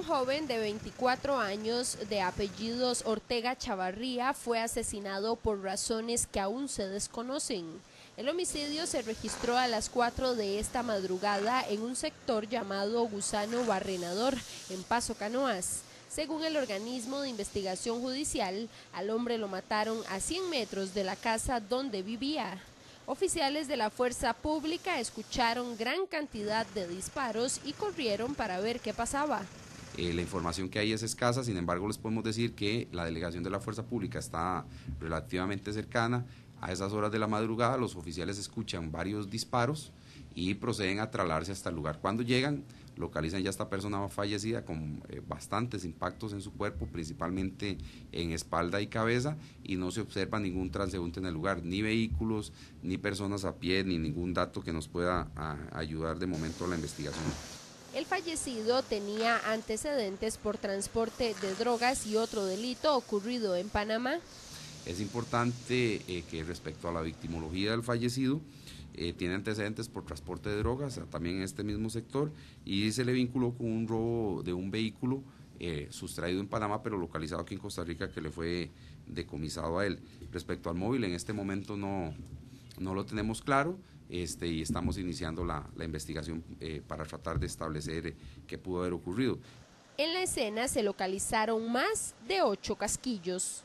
Un joven de 24 años de apellidos Ortega Chavarría fue asesinado por razones que aún se desconocen. El homicidio se registró a las 4 de esta madrugada en un sector llamado Gusano Barrenador, en Paso Canoas. Según el organismo de investigación judicial, al hombre lo mataron a 100 metros de la casa donde vivía. Oficiales de la fuerza pública escucharon gran cantidad de disparos y corrieron para ver qué pasaba. Eh, la información que hay es escasa, sin embargo les podemos decir que la delegación de la Fuerza Pública está relativamente cercana. A esas horas de la madrugada los oficiales escuchan varios disparos y proceden a trasladarse hasta el lugar. Cuando llegan, localizan ya esta persona fallecida con eh, bastantes impactos en su cuerpo, principalmente en espalda y cabeza, y no se observa ningún transeúnte en el lugar, ni vehículos, ni personas a pie, ni ningún dato que nos pueda ayudar de momento a la investigación. El fallecido tenía antecedentes por transporte de drogas y otro delito ocurrido en Panamá. Es importante eh, que respecto a la victimología del fallecido, eh, tiene antecedentes por transporte de drogas, también en este mismo sector, y se le vinculó con un robo de un vehículo eh, sustraído en Panamá, pero localizado aquí en Costa Rica, que le fue decomisado a él. Respecto al móvil, en este momento no, no lo tenemos claro este, y estamos iniciando la, investigación eh, para tratar de establecer eh, qué pudo haber ocurrido. En la escena se localizaron más de ocho casquillos.